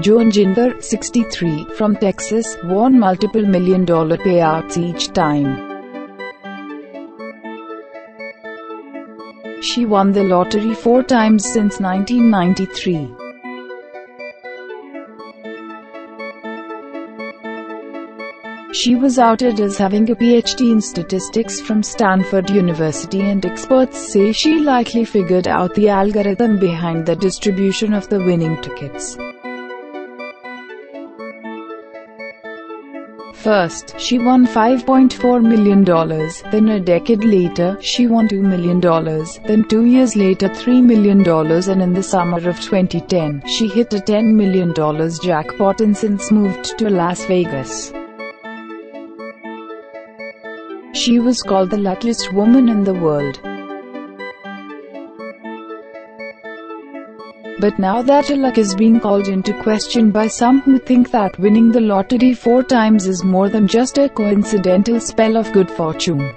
Joan Ginther, 63, from Texas, won multiple million dollar payouts each time. She won the lottery four times since 1993. She was outed as having a PhD in statistics from Stanford University and experts say she likely figured out the algorithm behind the distribution of the winning tickets. First, she won $5.4 million, then a decade later, she won $2 million, then two years later $3 million and in the summer of 2010, she hit a $10 million jackpot and since moved to Las Vegas. She was called the luckiest woman in the world. But now that luck is being called into question by some who think that winning the lottery four times is more than just a coincidental spell of good fortune.